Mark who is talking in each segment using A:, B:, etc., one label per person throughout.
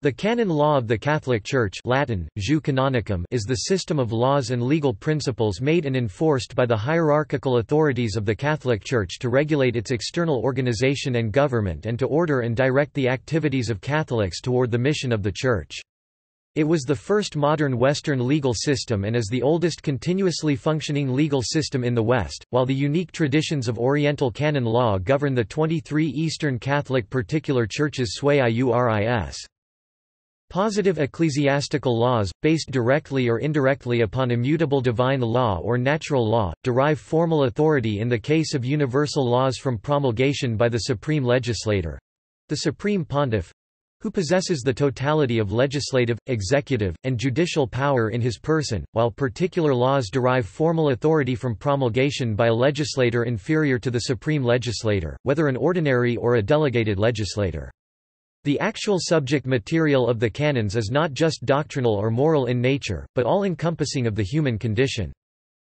A: The canon law of the Catholic Church Latin, jus canonicum is the system of laws and legal principles made and enforced by the hierarchical authorities of the Catholic Church to regulate its external organization and government and to order and direct the activities of Catholics toward the mission of the Church. It was the first modern Western legal system and is the oldest continuously functioning legal system in the West, while the unique traditions of Oriental canon law govern the 23 Eastern Catholic particular churches sui iuris. Positive ecclesiastical laws, based directly or indirectly upon immutable divine law or natural law, derive formal authority in the case of universal laws from promulgation by the supreme legislator—the supreme pontiff—who possesses the totality of legislative, executive, and judicial power in his person, while particular laws derive formal authority from promulgation by a legislator inferior to the supreme legislator, whether an ordinary or a delegated legislator. The actual subject material of the canons is not just doctrinal or moral in nature, but all-encompassing of the human condition.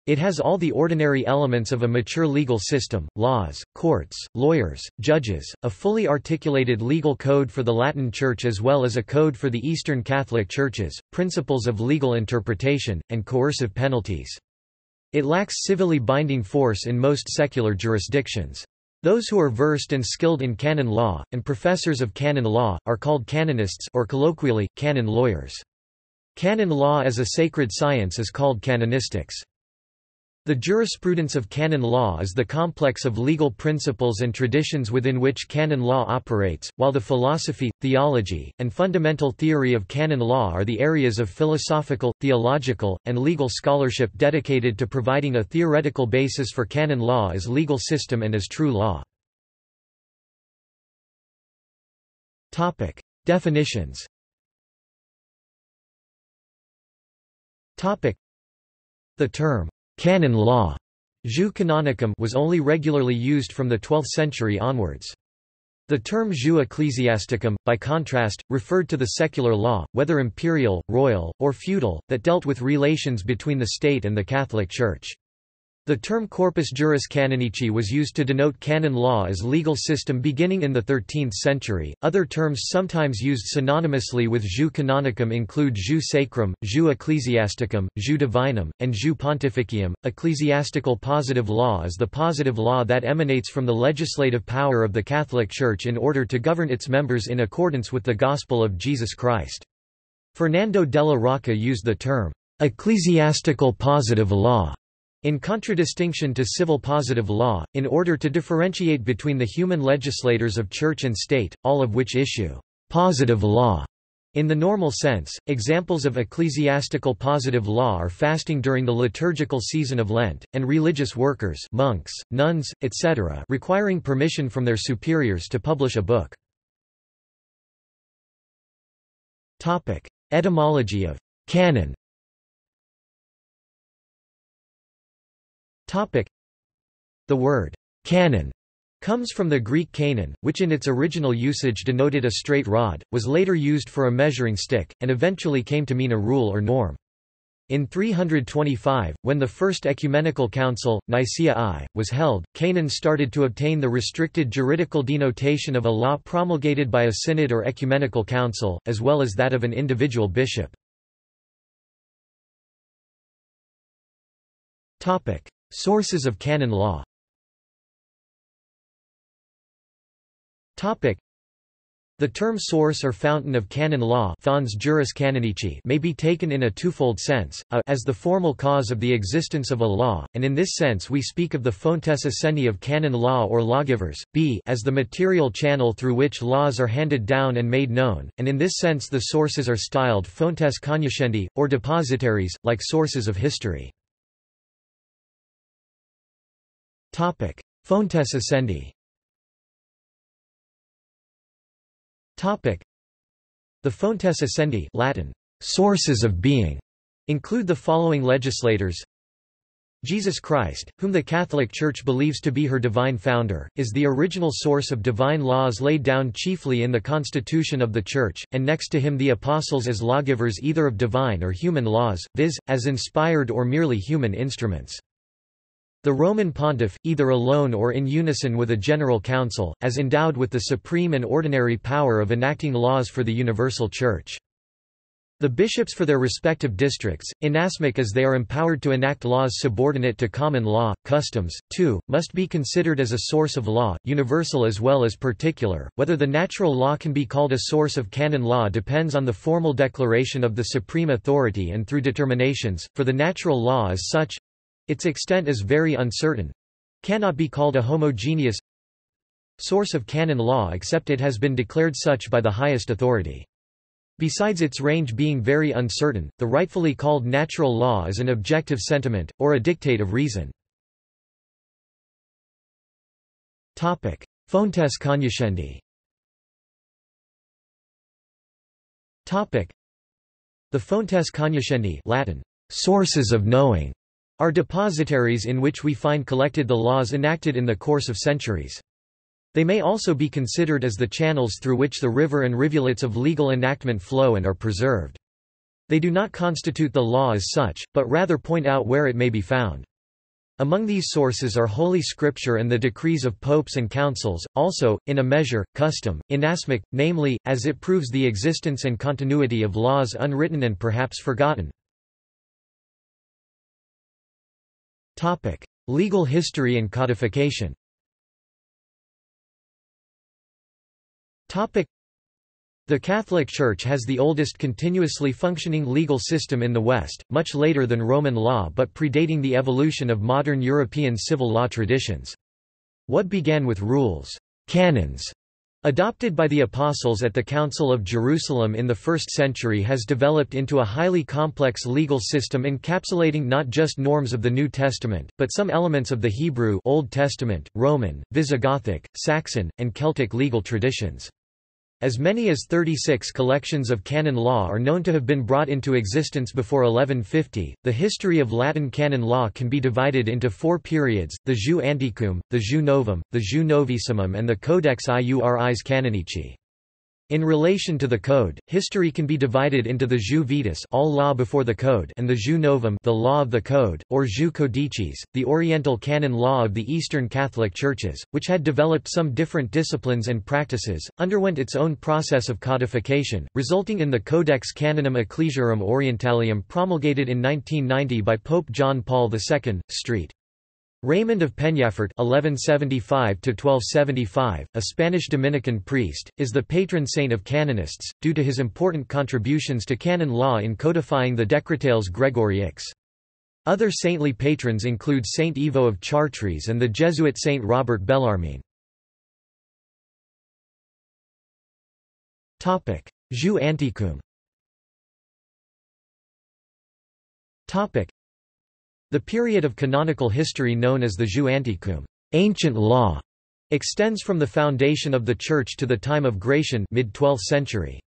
A: It has all the ordinary elements of a mature legal system, laws, courts, lawyers, judges, a fully articulated legal code for the Latin Church as well as a code for the Eastern Catholic Churches, principles of legal interpretation, and coercive penalties. It lacks civilly binding force in most secular jurisdictions. Those who are versed and skilled in canon law, and professors of canon law, are called canonists or colloquially, canon lawyers. Canon law as a sacred science is called canonistics. The jurisprudence of canon law is the complex of legal principles and traditions within which canon law operates, while the philosophy, theology, and fundamental theory of canon law are the areas of philosophical, theological, and legal scholarship dedicated to providing a theoretical basis for canon law as legal system and as true law. Definitions. The term Canon law jus canonicum was only regularly used from the 12th century onwards. The term jus ecclesiasticum, by contrast, referred to the secular law, whether imperial, royal, or feudal, that dealt with relations between the state and the Catholic Church. The term corpus juris canonici was used to denote canon law as legal system beginning in the 13th century. Other terms sometimes used synonymously with jus canonicum include jus sacrum, jus ecclesiasticum, jus divinum, and jus pontificium. Ecclesiastical positive law is the positive law that emanates from the legislative power of the Catholic Church in order to govern its members in accordance with the gospel of Jesus Christ. Fernando della Rocca used the term ecclesiastical positive law in contradistinction to civil positive law, in order to differentiate between the human legislators of church and state, all of which issue positive law in the normal sense, examples of ecclesiastical positive law are fasting during the liturgical season of Lent, and religious workers monks, nuns, etc. requiring permission from their superiors to publish a book. Etymology of canon The word canon comes from the Greek canon, which in its original usage denoted a straight rod, was later used for a measuring stick, and eventually came to mean a rule or norm. In 325, when the First Ecumenical Council, Nicaea I, was held, canon started to obtain the restricted juridical denotation of a law promulgated by a synod or ecumenical council, as well as that of an individual bishop. Sources of canon law the term source or fountain of canon law juris canonici may be taken in a twofold sense, a as the formal cause of the existence of a law, and in this sense we speak of the fontes essendi of canon law or lawgivers, b as the material channel through which laws are handed down and made known, and in this sense the sources are styled fontes cognoscendi, or depositaries, like sources of history. Fontes essendi. The Fontes essendi, Latin, sources of being, include the following legislators. Jesus Christ, whom the Catholic Church believes to be her divine founder, is the original source of divine laws laid down chiefly in the constitution of the Church, and next to him the apostles as lawgivers either of divine or human laws, viz., as inspired or merely human instruments. The Roman pontiff, either alone or in unison with a general council, as endowed with the supreme and ordinary power of enacting laws for the universal church. The bishops for their respective districts, inasmuch as they are empowered to enact laws subordinate to common law, customs, too, must be considered as a source of law, universal as well as particular. Whether the natural law can be called a source of canon law depends on the formal declaration of the supreme authority and through determinations, for the natural law as such its extent is very uncertain cannot be called a homogeneous source of canon law except it has been declared such by the highest authority. Besides its range being very uncertain, the rightfully called natural law is an objective sentiment, or a dictate of reason. Fontes cognoscendi The fontes cognoscendi Latin, sources of knowing, are depositaries in which we find collected the laws enacted in the course of centuries. They may also be considered as the channels through which the river and rivulets of legal enactment flow and are preserved. They do not constitute the law as such, but rather point out where it may be found. Among these sources are Holy Scripture and the decrees of popes and councils, also, in a measure, custom, inasmuch, namely, as it proves the existence and continuity of laws unwritten and perhaps forgotten. Legal history and codification. Topic: The Catholic Church has the oldest continuously functioning legal system in the West, much later than Roman law but predating the evolution of modern European civil law traditions. What began with rules, canons, adopted by the Apostles at the Council of Jerusalem in the 1st century has developed into a highly complex legal system encapsulating not just norms of the New Testament, but some elements of the Hebrew Old Testament, Roman, Visigothic, Saxon, and Celtic legal traditions. As many as 36 collections of canon law are known to have been brought into existence before 1150. The history of Latin canon law can be divided into four periods: the Jus Antiquum, the Jus Novum, the Jus Novissimum, and the Codex Iuris Canonici. In relation to the Code, history can be divided into the jus vetus all law before the Code and the jus novum the law of the Code, or jus codicis, the oriental canon law of the Eastern Catholic Churches, which had developed some different disciplines and practices, underwent its own process of codification, resulting in the Codex Canonum Ecclesiarum Orientalium promulgated in 1990 by Pope John Paul II, St. Raymond of Peñafort (1175–1275), a Spanish Dominican priest, is the patron saint of canonists, due to his important contributions to canon law in codifying the Decretales Gregoriix. Other saintly patrons include Saint Ivo of Chartres and the Jesuit Saint Robert Bellarmine. Topic: Jus Antiquum. Topic: the period of canonical history known as the Jus ancient law", extends from the foundation of the Church to the time of Gratian mid-12th century.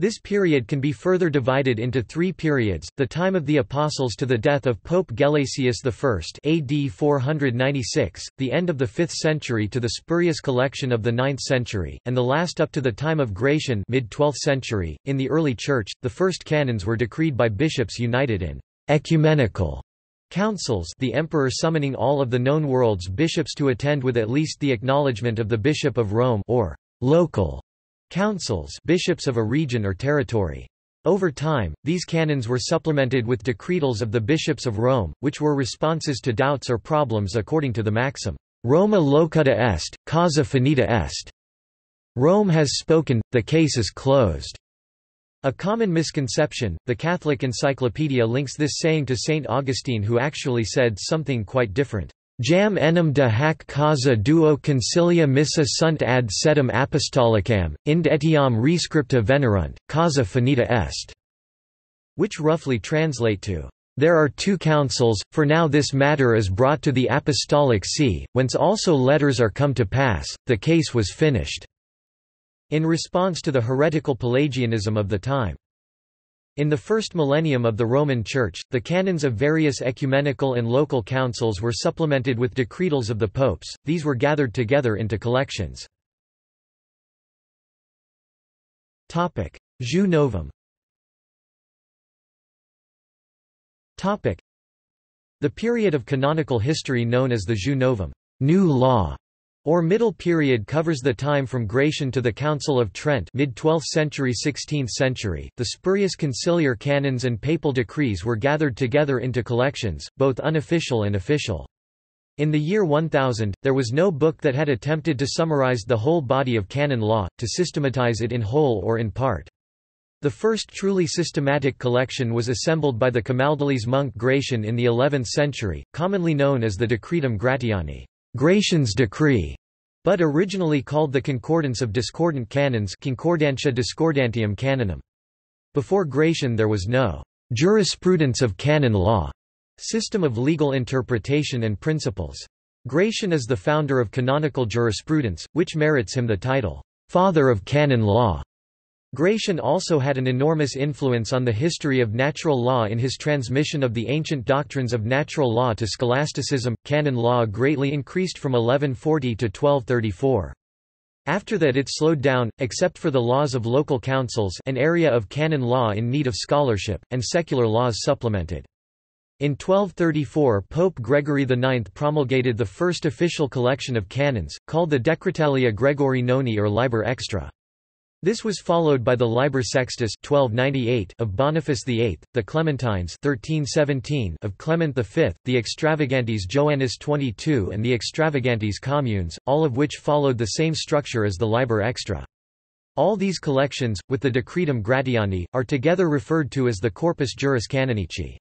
A: This period can be further divided into three periods, the time of the Apostles to the death of Pope Gelasius I AD 496, the end of the 5th century to the spurious collection of the 9th century, and the last up to the time of Gratian mid-12th century. .In the early Church, the first canons were decreed by bishops united in ecumenical Councils the emperor summoning all of the known world's bishops to attend with at least the acknowledgement of the Bishop of Rome or local councils bishops of a region or territory. Over time, these canons were supplemented with decretals of the bishops of Rome, which were responses to doubts or problems according to the maxim, Roma locuta est, causa finita est. Rome has spoken, the case is closed. A common misconception, the Catholic Encyclopedia links this saying to St. Augustine who actually said something quite different. Jam enim de hac causa duo concilia missa sunt ad sedem apostolicam, ind etiam rescripta venerunt, causa finita est, which roughly translate to, There are two councils, for now this matter is brought to the apostolic see, whence also letters are come to pass, the case was finished. In response to the heretical Pelagianism of the time. In the first millennium of the Roman Church, the canons of various ecumenical and local councils were supplemented with decretals of the popes, these were gathered together into collections. Jus novum. The period of canonical history known as the Jus Novum. New law", or Middle Period covers the time from Gratian to the Council of Trent mid-12th century 16th century. The spurious conciliar canons and papal decrees were gathered together into collections, both unofficial and official. In the year 1000, there was no book that had attempted to summarize the whole body of canon law, to systematize it in whole or in part. The first truly systematic collection was assembled by the Camaldolese monk Gratian in the 11th century, commonly known as the Decretum Gratiani Gratian's decree, but originally called the Concordance of Discordant Canons Concordantia Discordantium Canonum. Before Gratian there was no jurisprudence of canon law system of legal interpretation and principles. Gratian is the founder of canonical jurisprudence, which merits him the title, Father of Canon Law. Gratian also had an enormous influence on the history of natural law in his transmission of the ancient doctrines of natural law to scholasticism. Canon law greatly increased from 1140 to 1234. After that it slowed down, except for the laws of local councils an area of canon law in need of scholarship, and secular laws supplemented. In 1234 Pope Gregory IX promulgated the first official collection of canons, called the Decretalia Gregorii Noni or Liber Extra. This was followed by the Liber Sextus 1298 of Boniface VIII, the Clementines 1317 of Clement V, the Extravagantes Joannis 22 and the Extravagantes Communes, all of which followed the same structure as the Liber Extra. All these collections, with the Decretum Gratiani, are together referred to as the Corpus Juris Canonici.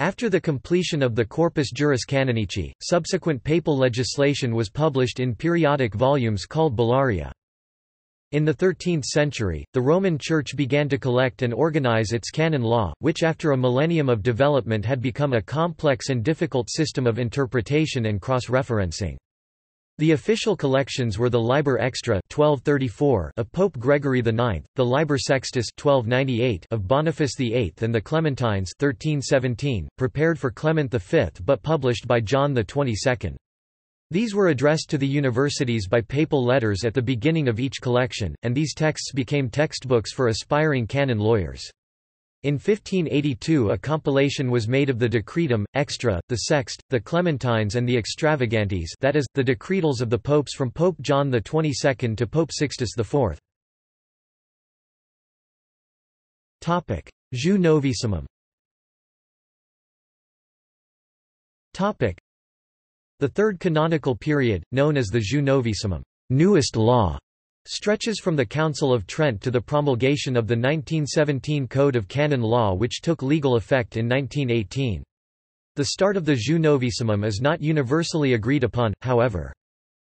A: After the completion of the Corpus Juris Canonici, subsequent papal legislation was published in periodic volumes called Bullaria. In the 13th century, the Roman Church began to collect and organize its canon law, which after a millennium of development had become a complex and difficult system of interpretation and cross-referencing. The official collections were the Liber Extra 1234 of Pope Gregory IX, the Liber Sextus 1298 of Boniface VIII and the Clementines 1317, prepared for Clement V but published by John XXII. These were addressed to the universities by papal letters at the beginning of each collection, and these texts became textbooks for aspiring canon lawyers. In 1582 a compilation was made of the Decretum, Extra, the Sext, the Clementines and the Extravagantes that is, the decretals of the popes from Pope John XXII to Pope Sixtus IV. Jus Novissimum The third canonical period, known as the Jus Novissimum newest law", stretches from the Council of Trent to the promulgation of the 1917 Code of Canon Law which took legal effect in 1918. The start of the Jus Novissimum is not universally agreed upon, however.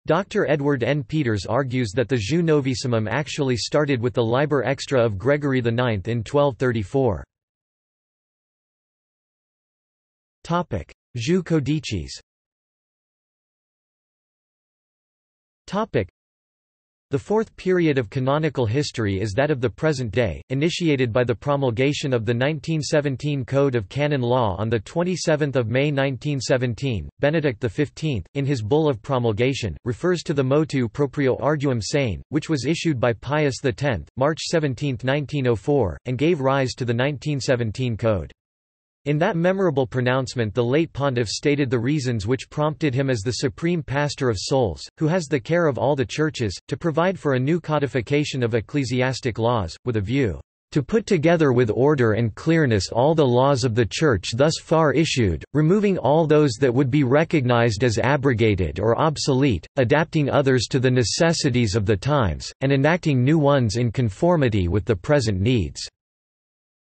A: Dr. Edward N. Peters argues that the Jus Novissimum actually started with the Liber Extra of Gregory IX in 1234. Jus Codicis the fourth period of canonical history is that of the present day, initiated by the promulgation of the 1917 Code of Canon Law on 27 May 1917. Benedict XV, in his bull of promulgation, refers to the motu proprio arduum sane, which was issued by Pius X, March 17, 1904, and gave rise to the 1917 Code. In that memorable pronouncement the late pontiff stated the reasons which prompted him as the supreme pastor of souls, who has the care of all the churches, to provide for a new codification of ecclesiastic laws, with a view to put together with order and clearness all the laws of the Church thus far issued, removing all those that would be recognized as abrogated or obsolete, adapting others to the necessities of the times, and enacting new ones in conformity with the present needs.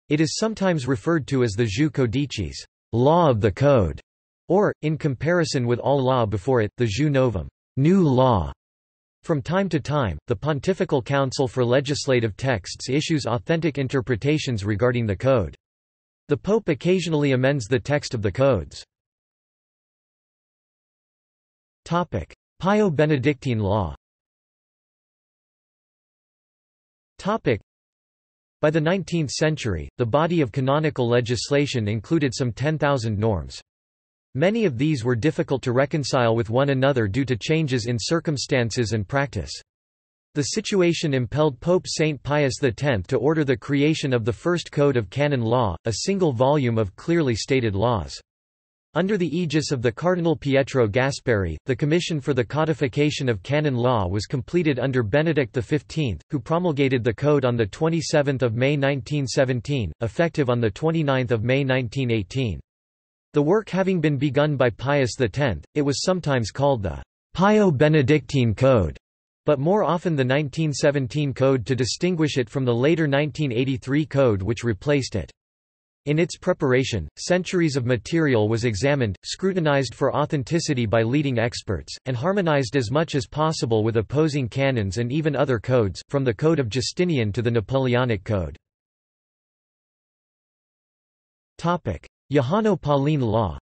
A: It is sometimes referred to as the jus codicis law of the code, or, in comparison with all law before it, the jus novum new law. From time to time, the Pontifical Council for Legislative Texts issues authentic interpretations regarding the code. The Pope occasionally amends the text of the codes. Pio-Benedictine law by the 19th century, the body of canonical legislation included some 10,000 norms. Many of these were difficult to reconcile with one another due to changes in circumstances and practice. The situation impelled Pope St. Pius X to order the creation of the first Code of Canon Law, a single volume of clearly stated laws. Under the aegis of the Cardinal Pietro Gasparri, the Commission for the Codification of Canon Law was completed under Benedict XV, who promulgated the code on 27 May 1917, effective on 29 May 1918. The work having been begun by Pius X, it was sometimes called the Pio-Benedictine Code, but more often the 1917 Code to distinguish it from the later 1983 Code which replaced it. In its preparation, centuries of material was examined, scrutinized for authenticity by leading experts, and harmonized as much as possible with opposing canons and even other codes, from the Code of Justinian to the Napoleonic Code. Johanno-Pauline law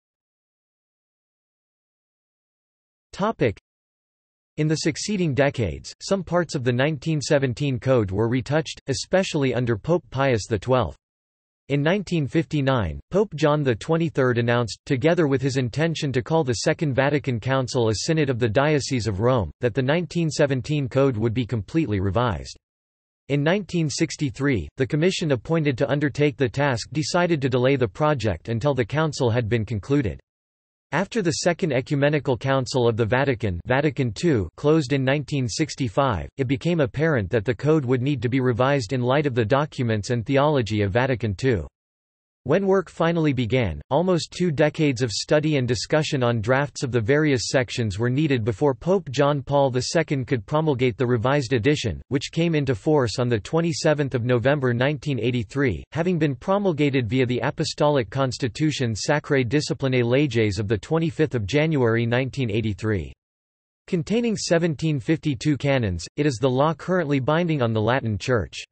A: in the succeeding decades, some parts of the 1917 Code were retouched, especially under Pope Pius XII. In 1959, Pope John XXIII announced, together with his intention to call the Second Vatican Council a Synod of the Diocese of Rome, that the 1917 Code would be completely revised. In 1963, the commission appointed to undertake the task decided to delay the project until the council had been concluded. After the Second Ecumenical Council of the Vatican, Vatican II closed in 1965, it became apparent that the code would need to be revised in light of the documents and theology of Vatican II. When work finally began, almost two decades of study and discussion on drafts of the various sections were needed before Pope John Paul II could promulgate the revised edition, which came into force on 27 November 1983, having been promulgated via the Apostolic Constitution Sacrae Disciplinae Leges of 25 January 1983. Containing 1752 canons, it is the law currently binding on the Latin Church.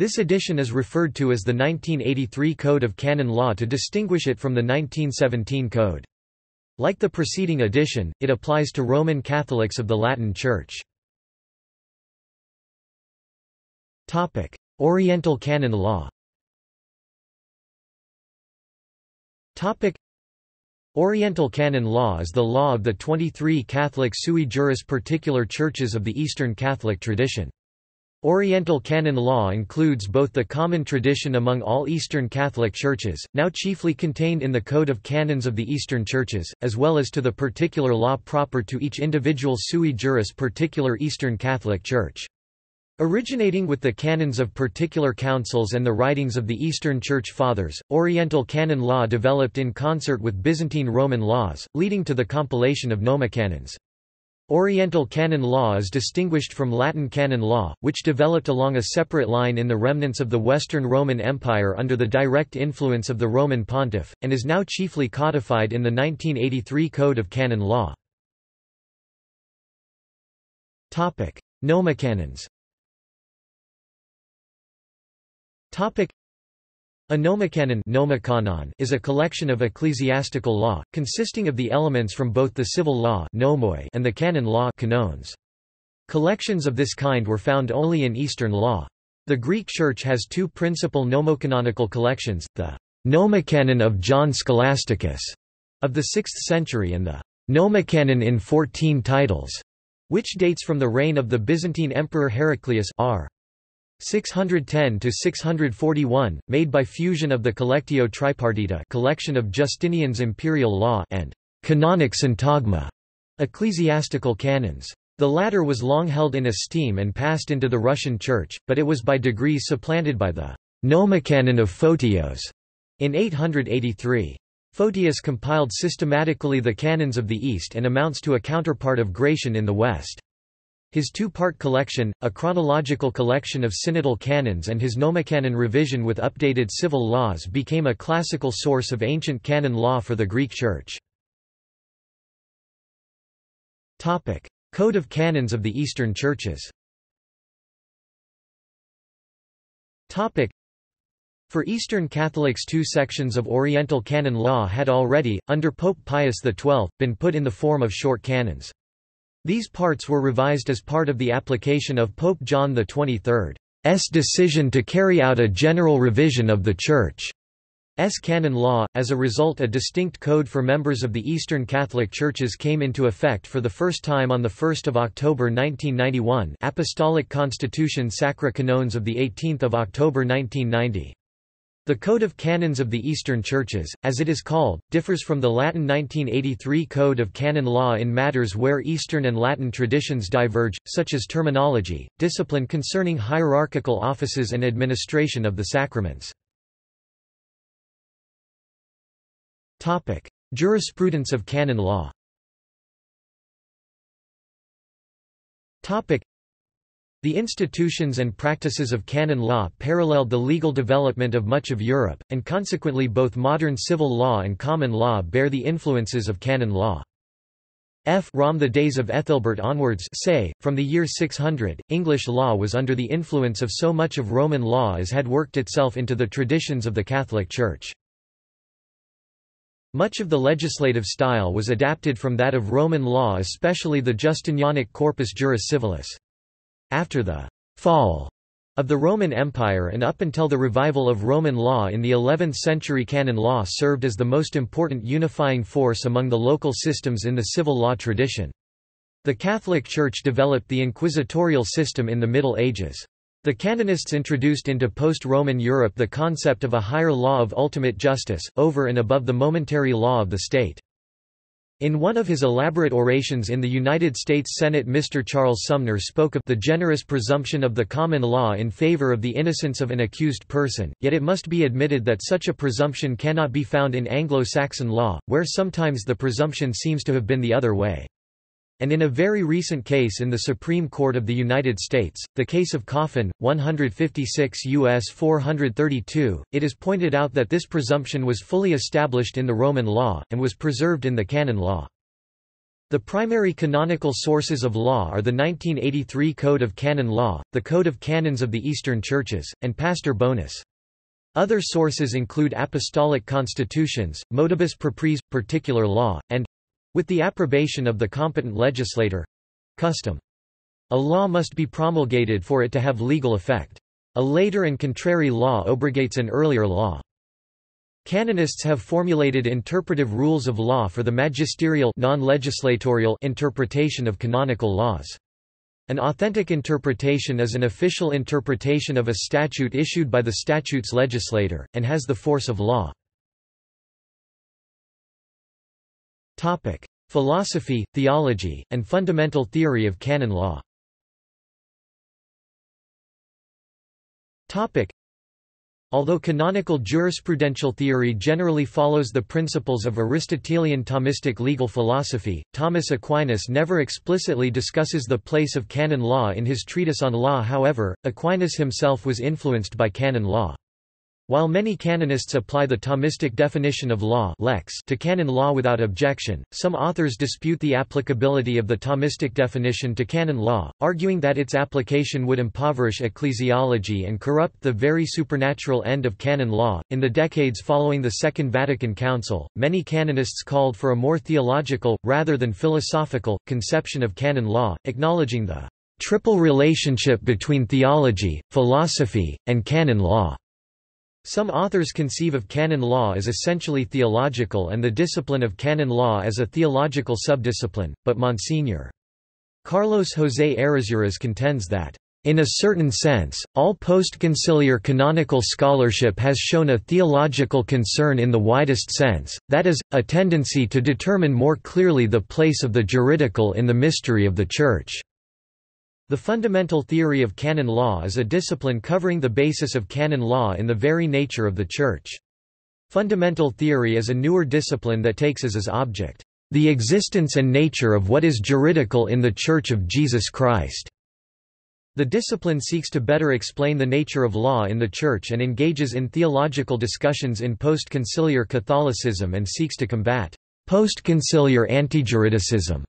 A: This edition is referred to as the 1983 Code of Canon Law to distinguish it from the 1917 Code. Like the preceding edition, it applies to Roman Catholics of the Latin Church. Oriental Canon Law Oriental Canon Law is the law of the 23 Catholic sui juris particular churches of the Eastern Catholic tradition. Oriental canon law includes both the common tradition among all Eastern Catholic churches, now chiefly contained in the Code of Canons of the Eastern Churches, as well as to the particular law proper to each individual sui juris particular Eastern Catholic Church. Originating with the canons of particular councils and the writings of the Eastern Church Fathers, Oriental canon law developed in concert with Byzantine Roman laws, leading to the compilation of nomocanons. Oriental canon law is distinguished from Latin canon law, which developed along a separate line in the remnants of the Western Roman Empire under the direct influence of the Roman pontiff, and is now chiefly codified in the 1983 Code of Canon Law. Nomocanons a nomocanon is a collection of ecclesiastical law, consisting of the elements from both the civil law and the canon law. Collections of this kind were found only in Eastern law. The Greek Church has two principal nomocanonical collections, the Nomocanon of John Scholasticus of the 6th century and the Nomocanon in 14 titles, which dates from the reign of the Byzantine Emperor Heraclius r. 610–641, made by fusion of the Collectio Tripartita collection of Justinian's imperial law and canonic syntagma ecclesiastical canons. The latter was long held in esteem and passed into the Russian Church, but it was by degrees supplanted by the Nomocanon of Photios in 883. Photius compiled systematically the canons of the East and amounts to a counterpart of Gratian in the West. His two-part collection, a chronological collection of synodal canons and his nomocanon revision with updated civil laws became a classical source of ancient canon law for the Greek Church. Code of Canons of the Eastern Churches for Eastern Catholics two sections of Oriental canon law had already, under Pope Pius XII, been put in the form of short canons. These parts were revised as part of the application of Pope John XXIII's decision to carry out a general revision of the Church's canon law. As a result, a distinct code for members of the Eastern Catholic Churches came into effect for the first time on 1 October 1991 Apostolic Constitution Sacri Canones of 18 October 1990. The Code of Canons of the Eastern Churches, as it is called, differs from the Latin 1983 Code of Canon Law in matters where Eastern and Latin traditions diverge, such as terminology, discipline concerning hierarchical offices and administration of the sacraments. Jurisprudence of canon law the institutions and practices of canon law paralleled the legal development of much of Europe, and consequently both modern civil law and common law bear the influences of canon law. F. From the days of Ethelbert onwards say, from the year 600, English law was under the influence of so much of Roman law as had worked itself into the traditions of the Catholic Church. Much of the legislative style was adapted from that of Roman law especially the Justinianic corpus juris civilis. After the fall of the Roman Empire and up until the revival of Roman law in the 11th century canon law served as the most important unifying force among the local systems in the civil law tradition. The Catholic Church developed the inquisitorial system in the Middle Ages. The canonists introduced into post-Roman Europe the concept of a higher law of ultimate justice, over and above the momentary law of the state. In one of his elaborate orations in the United States Senate Mr. Charles Sumner spoke of the generous presumption of the common law in favor of the innocence of an accused person, yet it must be admitted that such a presumption cannot be found in Anglo-Saxon law, where sometimes the presumption seems to have been the other way and in a very recent case in the Supreme Court of the United States, the case of Coffin, 156 U.S. 432, it is pointed out that this presumption was fully established in the Roman law, and was preserved in the canon law. The primary canonical sources of law are the 1983 Code of Canon Law, the Code of Canons of the Eastern Churches, and Pastor Bonus. Other sources include apostolic constitutions, motibus propriis, particular law, and with the approbation of the competent legislator custom. A law must be promulgated for it to have legal effect. A later and contrary law abrogates an earlier law. Canonists have formulated interpretive rules of law for the magisterial non-legislatorial interpretation of canonical laws. An authentic interpretation is an official interpretation of a statute issued by the statute's legislator, and has the force of law. Topic: Philosophy, theology, and fundamental theory of canon law. Topic: Although canonical jurisprudential theory generally follows the principles of Aristotelian Thomistic legal philosophy, Thomas Aquinas never explicitly discusses the place of canon law in his treatise on law however, Aquinas himself was influenced by canon law. While many canonists apply the Thomistic definition of law lex to canon law without objection, some authors dispute the applicability of the Thomistic definition to canon law, arguing that its application would impoverish ecclesiology and corrupt the very supernatural end of canon law. In the decades following the Second Vatican Council, many canonists called for a more theological, rather than philosophical, conception of canon law, acknowledging the triple relationship between theology, philosophy, and canon law. Some authors conceive of canon law as essentially theological and the discipline of canon law as a theological subdiscipline, but Monsignor. Carlos José Errázuriz contends that, "...in a certain sense, all post-conciliar canonical scholarship has shown a theological concern in the widest sense, that is, a tendency to determine more clearly the place of the juridical in the mystery of the Church." The fundamental theory of canon law is a discipline covering the basis of canon law in the very nature of the Church. Fundamental theory is a newer discipline that takes as its object, "...the existence and nature of what is juridical in the Church of Jesus Christ." The discipline seeks to better explain the nature of law in the Church and engages in theological discussions in post-conciliar Catholicism and seeks to combat post-conciliar antijuridicism.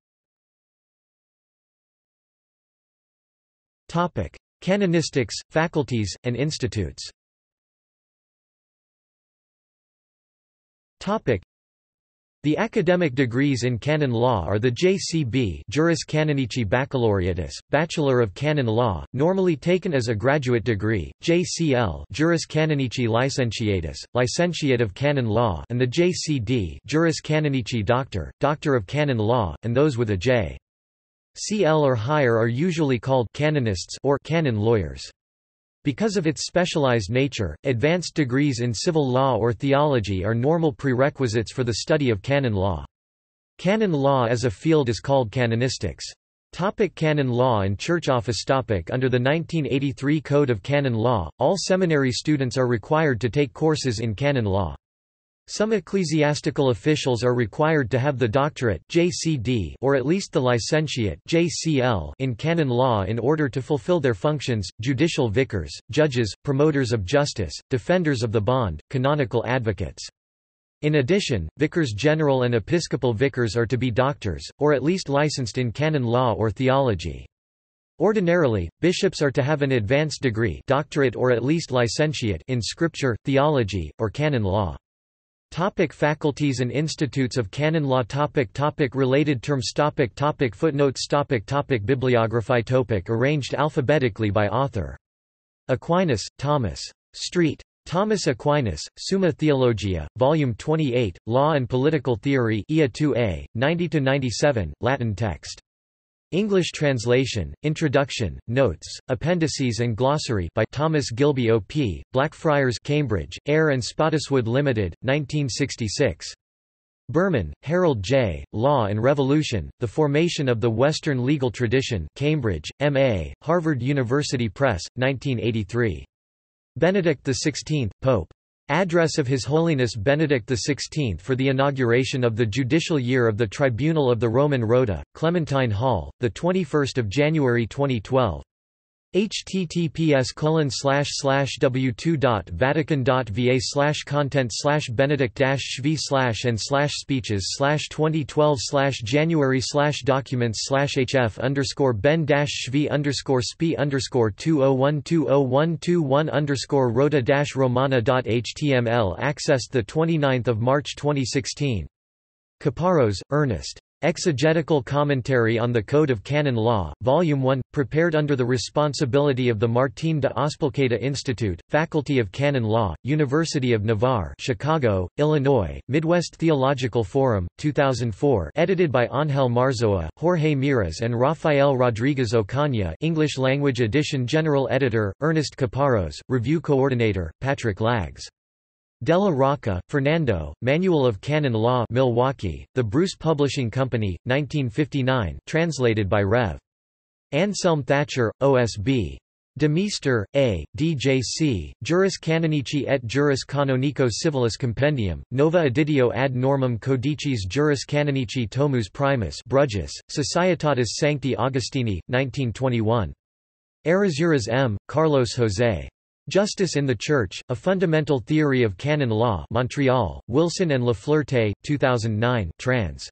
A: Topic: Canonistics, faculties, and institutes. Topic: The academic degrees in canon law are the JCB Juris Canonici Baccalaureatus, Bachelor of Canon Law, normally taken as a graduate degree, JCL Juris Canonici Licentiatus, Licentiate of Canon Law and the JCD Juris Canonici Doctor, Doctor of Canon Law, and those with a J. CL or higher are usually called canonists or canon lawyers. Because of its specialized nature, advanced degrees in civil law or theology are normal prerequisites for the study of canon law. Canon law as a field is called canonistics. Topic canon law and church office topic Under the 1983 Code of Canon Law, all seminary students are required to take courses in canon law. Some ecclesiastical officials are required to have the doctorate JCD or at least the licentiate JCL in canon law in order to fulfill their functions, judicial vicars, judges, promoters of justice, defenders of the bond, canonical advocates. In addition, vicars general and episcopal vicars are to be doctors, or at least licensed in canon law or theology. Ordinarily, bishops are to have an advanced degree doctorate or at least licentiate in scripture, theology, or canon law. Topic faculties and institutes of canon law topic topic Related terms topic topic Footnotes topic topic Bibliography topic Arranged alphabetically by author. Aquinas, Thomas. Street. Thomas Aquinas, Summa Theologia, Volume 28, Law and Political Theory IA 2a, 90–97, Latin text. English translation, introduction, notes, appendices and glossary by Thomas Gilby O.P., Blackfriars Cambridge, Eyre and Spottiswoode Limited, 1966. Berman, Harold J., Law and Revolution, The Formation of the Western Legal Tradition Cambridge, M.A., Harvard University Press, 1983. Benedict XVI, Pope. Address of His Holiness Benedict XVI for the inauguration of the judicial year of the Tribunal of the Roman Rota, Clementine Hall, 21 January 2012 https w2.vatican.va slash content slash benedict shv slash and slash speeches slash 2012 slash january slash documents slash hf underscore ben oh oh oh dash shv underscore sp underscore 20120121 underscore rota dash romana.html accessed 29 March 2016 Caparros, Ernest. Exegetical Commentary on the Code of Canon Law, Volume 1, prepared under the responsibility of the Martín de Azpilcueta Institute, Faculty of Canon Law, University of Navarre Chicago, Illinois, Midwest Theological Forum, 2004 edited by Ángel Marzoa, Jorge Miras and Rafael Rodriguez Ocaña English Language Edition General Editor, Ernest Caparros, Review Coordinator, Patrick Lagges Della Rocca, Fernando, Manual of Canon Law Milwaukee, The Bruce Publishing Company, 1959 translated by Rev. Anselm Thatcher, OSB. De Meester, A., DJC, Juris Canonici et Juris Canonico Civilis Compendium, Nova Editio ad normam codicis Juris Canonici Tomus Primus Bruges, Societatis Sancti Augustini, 1921. Errázuriz M., Carlos José. Justice in the Church, A Fundamental Theory of Canon Law Montreal, Wilson and Lafleurte, 2009 trans.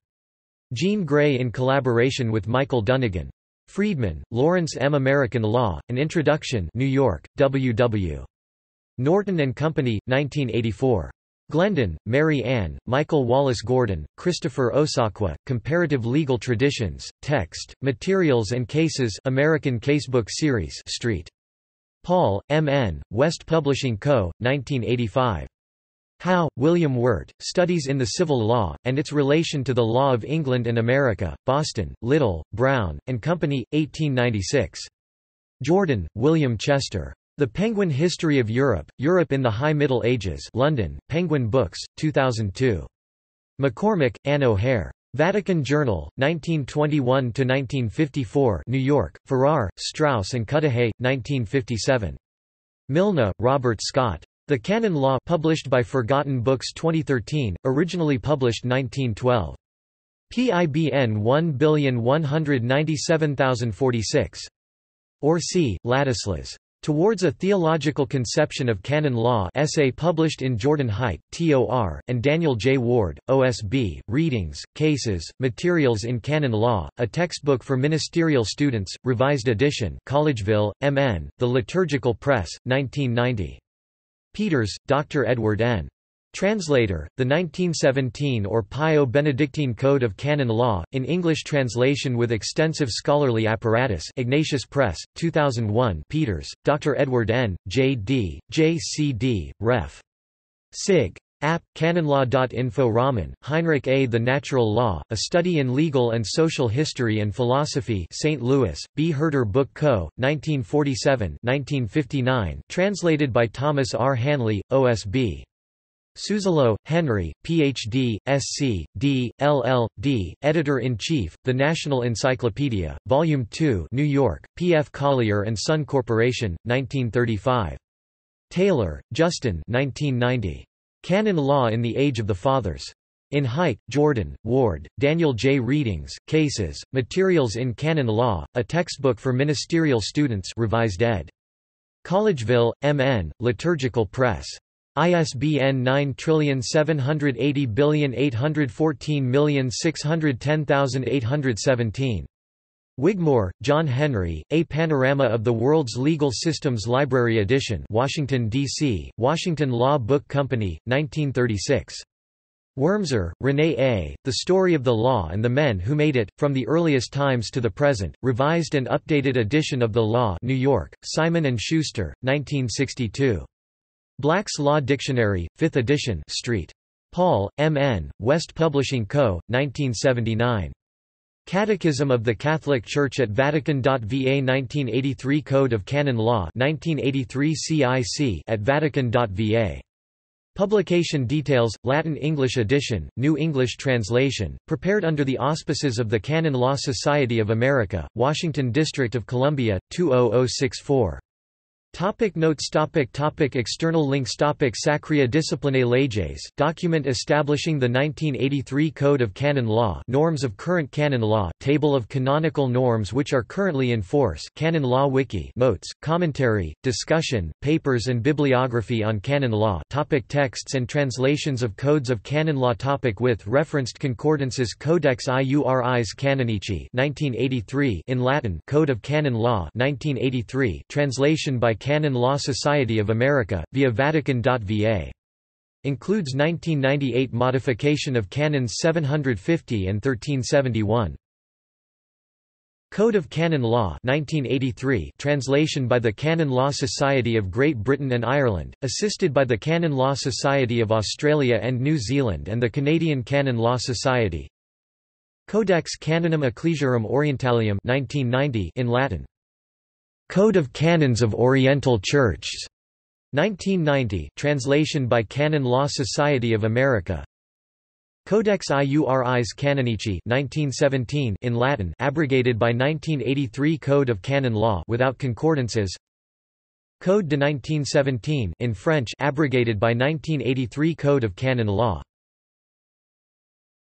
A: Jean Gray in collaboration with Michael Dunnigan. Friedman, Lawrence M. American Law, An Introduction New York, W. W. Norton and Company, 1984. Glendon, Mary Ann, Michael Wallace Gordon, Christopher Osakwe, Comparative Legal Traditions, Text, Materials and Cases American Casebook Series Street. Paul, M. N., West Publishing Co., 1985. Howe, William Wirt, Studies in the Civil Law, and its Relation to the Law of England and America, Boston, Little, Brown, and Company, 1896. Jordan, William Chester. The Penguin History of Europe, Europe in the High Middle Ages London, Penguin Books, 2002. McCormick, Anne O'Hare. Vatican Journal, 1921–1954 New York, Farrar, Straus and Cudahy, 1957. Milne, Robert Scott. The Canon Law published by Forgotten Books 2013, originally published 1912. PIBN 1197046. Orsy, Ladislas. Towards a Theological Conception of Canon Law essay published in Jordan Hite, TOR, and Daniel J. Ward, OSB, Readings, Cases, Materials in Canon Law, a textbook for ministerial students, revised edition Collegeville, MN, The Liturgical Press, 1990. Peters, Dr. Edward N. Translator, the 1917 or Pio Benedictine Code of Canon Law, in English translation with extensive scholarly apparatus Ignatius Press, 2001 Peters, Dr. Edward N., J.D., J.C.D., Ref. Sig. App, canonlaw.info Rommen, Heinrich A. The Natural Law, A Study in Legal and Social History and Philosophy St. Louis, B. Herder Book Co., 1947 translated by Thomas R. Hanley, OSB. Suzzallo, Henry, Ph.D., Sc., D., LL.D., Editor-in-Chief, The National Encyclopedia, Volume 2 New York, P. F. Collier & Son Corporation, 1935. Taylor, Justin 1990. Canon Law in the Age of the Fathers. In Hite, Jordan, Ward, Daniel J. Readings, Cases, Materials in Canon Law, a textbook for ministerial students revised ed. Collegeville, M.N., Liturgical Press. ISBN 9780814610817. Wigmore, John Henry, A Panorama of the World's Legal Systems Library Edition Washington, D.C., Washington Law Book Company, 1936. Wormser, René A., The Story of the Law and the Men Who Made It, From the Earliest Times to the Present, Revised and Updated Edition of the Law New York, Simon & Schuster, 1962. Black's Law Dictionary, 5th edition Street. Paul, M. N., West Publishing Co., 1979. Catechism of the Catholic Church at Vatican.va 1983 Code of Canon Law 1983 CIC at Vatican.va. Publication details, Latin-English edition, New English translation, prepared under the auspices of the Canon Law Society of America, Washington District of Columbia, 20064. Topic notes. Topic topic. External links. Topic. Sacrae Disciplinae Leges. Document establishing the 1983 Code of Canon Law. Norms of current canon law, table of canonical norms which are currently in force. Canon Law Wiki. Notes, commentary, discussion, papers and bibliography on canon law. Topic. Texts and translations of codes of canon law. Topic. With referenced concordances. Codex Iuris Canonici. 1983 in Latin. Code of Canon Law. 1983 translation by Canon Law Society of America, via Vatican.va. Includes 1998 modification of Canons 750 and 1371. Code of Canon Law 1983 translation by the Canon Law Society of Great Britain and Ireland, assisted by the Canon Law Society of Australia and New Zealand and the Canadian Canon Law Society Codex Canonum Ecclesiarum Orientalium 1990 in Latin Code of Canons of Oriental Churches, 1990, translation by Canon Law Society of America. Codex Iuris Canonici 1917 in Latin, abrogated by 1983 Code of Canon Law without concordances. Code de 1917 in French, abrogated by 1983 Code of Canon Law.